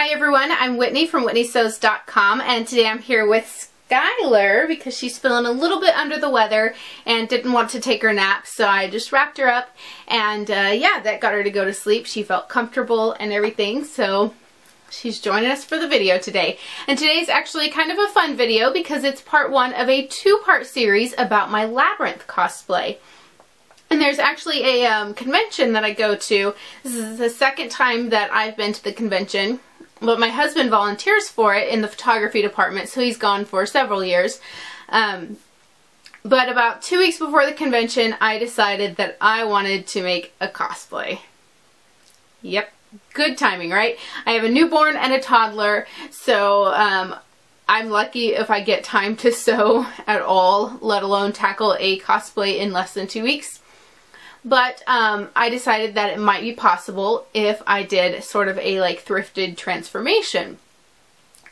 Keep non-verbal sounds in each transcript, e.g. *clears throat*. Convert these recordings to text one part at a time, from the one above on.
Hi everyone, I'm Whitney from WhitneySews.com and today I'm here with Skylar because she's feeling a little bit under the weather and didn't want to take her nap so I just wrapped her up and uh, yeah that got her to go to sleep. She felt comfortable and everything so she's joining us for the video today. And today's actually kind of a fun video because it's part one of a two-part series about my Labyrinth cosplay. And there's actually a um, convention that I go to. This is the second time that I've been to the convention but my husband volunteers for it in the photography department, so he's gone for several years. Um, but about two weeks before the convention, I decided that I wanted to make a cosplay. Yep, good timing, right? I have a newborn and a toddler, so um, I'm lucky if I get time to *laughs* sew at all, let alone tackle a cosplay in less than two weeks. But um, I decided that it might be possible if I did sort of a like thrifted transformation.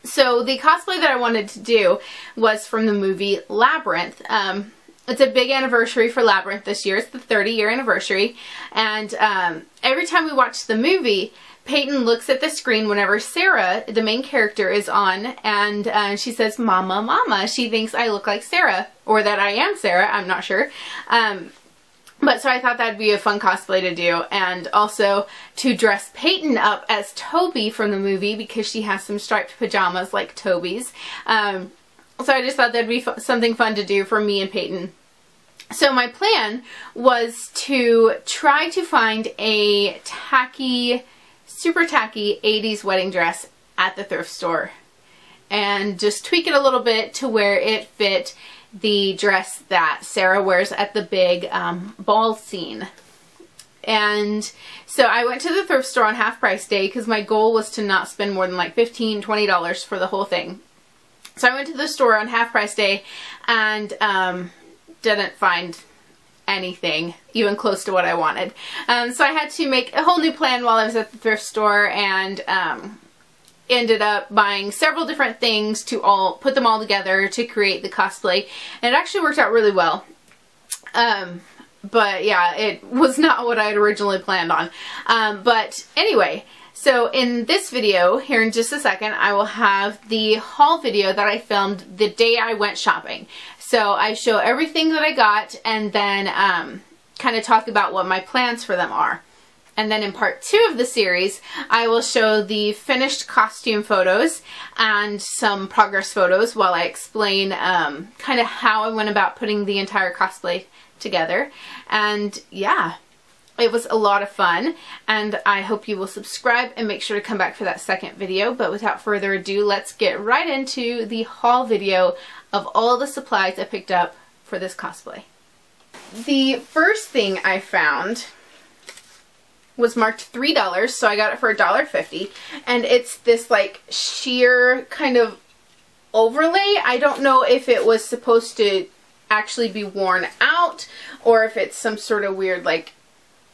So the cosplay that I wanted to do was from the movie Labyrinth. Um, it's a big anniversary for Labyrinth this year. It's the 30 year anniversary. And um, every time we watch the movie, Peyton looks at the screen whenever Sarah, the main character, is on and uh, she says, Mama, Mama. She thinks I look like Sarah or that I am Sarah. I'm not sure. Um, but so I thought that'd be a fun cosplay to do and also to dress Peyton up as Toby from the movie because she has some striped pajamas like Toby's. Um, so I just thought that'd be something fun to do for me and Peyton. So my plan was to try to find a tacky, super tacky 80s wedding dress at the thrift store and just tweak it a little bit to where it fit the dress that Sarah wears at the big um, ball scene. And so I went to the thrift store on half price day because my goal was to not spend more than like $15, $20 for the whole thing. So I went to the store on half price day and um, didn't find anything even close to what I wanted. Um, so I had to make a whole new plan while I was at the thrift store and um, ended up buying several different things to all put them all together to create the cosplay. And it actually worked out really well. Um, but yeah it was *laughs* not what I had originally planned on. Um, but anyway so in this video here in just a second I will have the haul video that I filmed the day I went shopping. So I show everything that I got and then um, kind of talk about what my plans for them are and then in part two of the series, I will show the finished costume photos and some progress photos while I explain um, kind of how I went about putting the entire cosplay together. And yeah, it was a lot of fun and I hope you will subscribe and make sure to come back for that second video. But without further ado, let's get right into the haul video of all the supplies I picked up for this cosplay. The first thing I found was marked $3, so I got it for $1.50. And it's this like sheer kind of overlay. I don't know if it was supposed to actually be worn out or if it's some sort of weird like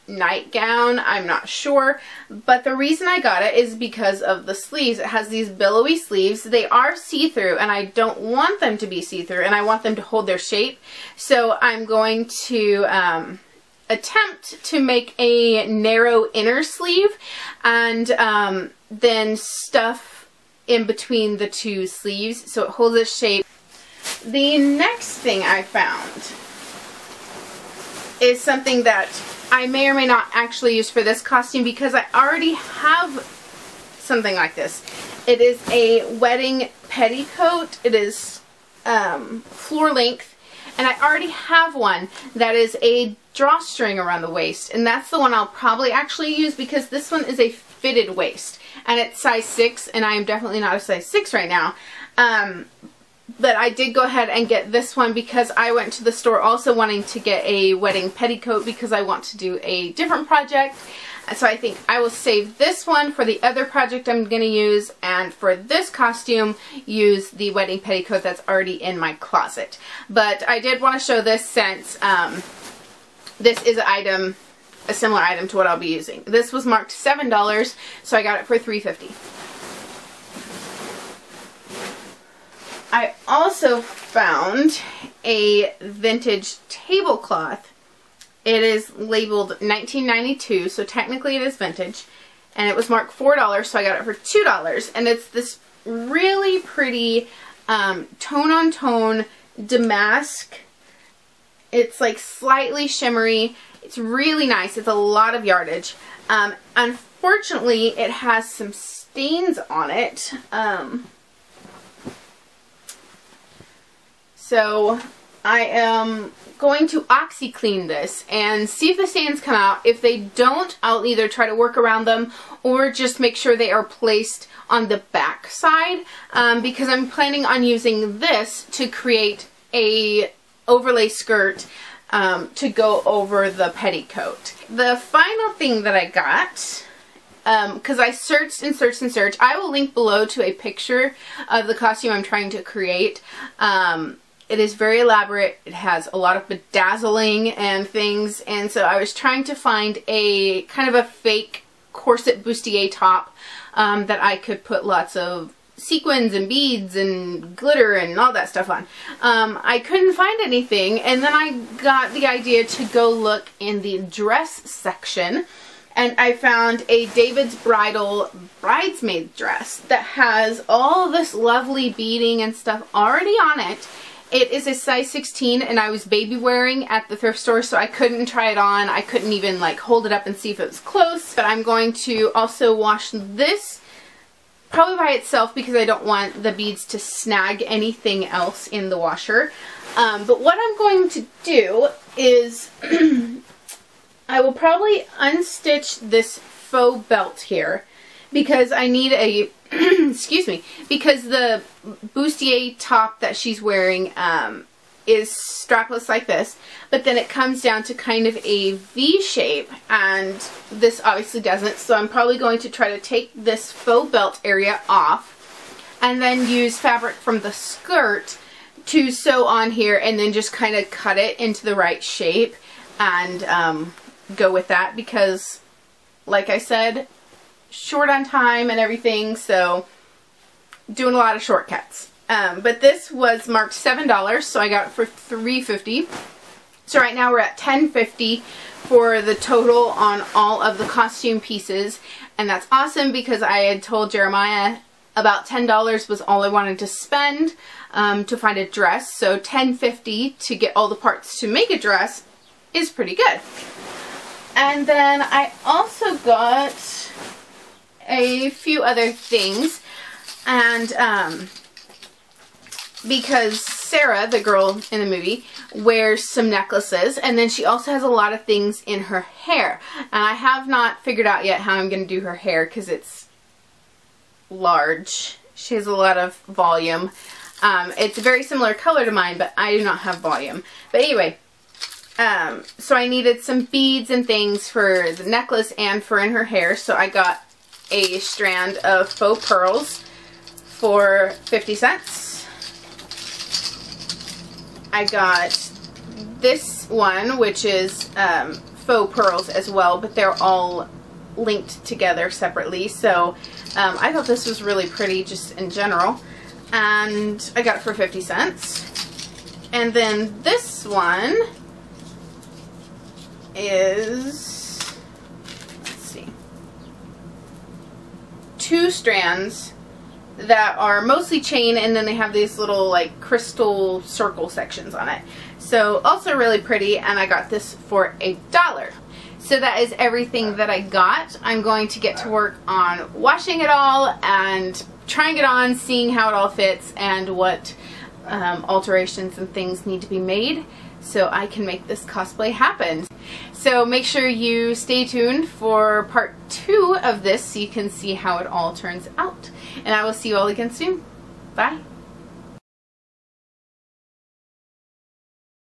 nightgown. I'm not sure. But the reason I got it is because of the sleeves. It has these billowy sleeves. They are see-through and I don't want them to be see-through and I want them to hold their shape. So I'm going to um, attempt to make a narrow inner sleeve and um, then stuff in between the two sleeves so it holds its shape. The next thing I found is something that I may or may not actually use for this costume because I already have something like this. It is a wedding petticoat. It is um, floor length and I already have one that is a drawstring around the waist and that's the one I'll probably actually use because this one is a fitted waist and it's size 6 and I am definitely not a size 6 right now um, but I did go ahead and get this one because I went to the store also wanting to get a wedding petticoat because I want to do a different project so I think I will save this one for the other project I'm going to use and for this costume use the wedding petticoat that's already in my closet. But I did want to show this since um, this is an item, a similar item to what I'll be using. This was marked $7, so I got it for $3.50. I also found a vintage tablecloth. It is labeled 1992, so technically it is vintage. and it was marked $4 so I got it for $2 and it's this really pretty um, tone on tone damask it's like slightly shimmery. It's really nice. It's a lot of yardage. Um, unfortunately it has some stains on it. Um, so I am going to OxiClean this and see if the stains come out. If they don't, I'll either try to work around them or just make sure they are placed on the back side um, because I'm planning on using this to create a overlay skirt um, to go over the petticoat. The final thing that I got because um, I searched and searched and searched. I will link below to a picture of the costume I'm trying to create. Um, it is very elaborate. It has a lot of bedazzling and things. And so I was trying to find a kind of a fake corset bustier top um, that I could put lots of sequins and beads and glitter and all that stuff on. Um, I couldn't find anything and then I got the idea to go look in the dress section and I found a David's Bridal bridesmaid dress that has all this lovely beading and stuff already on it it is a size 16 and I was baby wearing at the thrift store so I couldn't try it on. I couldn't even like hold it up and see if it was close. But I'm going to also wash this probably by itself because I don't want the beads to snag anything else in the washer. Um, but what I'm going to do is *clears throat* I will probably unstitch this faux belt here because I need a *clears throat* excuse me, because the bustier top that she's wearing um, is strapless like this, but then it comes down to kind of a V shape, and this obviously doesn't, so I'm probably going to try to take this faux belt area off, and then use fabric from the skirt to sew on here, and then just kind of cut it into the right shape, and um, go with that, because like I said, short on time and everything, so doing a lot of shortcuts. Um, but this was marked $7, so I got it for $3.50. So right now we're at $10.50 for the total on all of the costume pieces. And that's awesome because I had told Jeremiah about $10 was all I wanted to spend um, to find a dress. So $10.50 to get all the parts to make a dress is pretty good. And then I also got a few other things. And um, because Sarah, the girl in the movie, wears some necklaces and then she also has a lot of things in her hair. And I have not figured out yet how I'm going to do her hair because it's large. She has a lot of volume. Um, it's a very similar color to mine, but I do not have volume. But anyway, um, so I needed some beads and things for the necklace and for in her hair. So I got a strand of faux pearls for 50 cents. I got this one, which is um, faux pearls as well, but they're all linked together separately. So um, I thought this was really pretty just in general. And I got it for 50 cents. And then this one is let's see, two strands that are mostly chain and then they have these little like crystal circle sections on it. So also really pretty and I got this for a dollar. So that is everything that I got. I'm going to get to work on washing it all and trying it on, seeing how it all fits and what um, alterations and things need to be made so I can make this cosplay happen. So make sure you stay tuned for part two of this so you can see how it all turns out. And I will see you all again soon. Bye.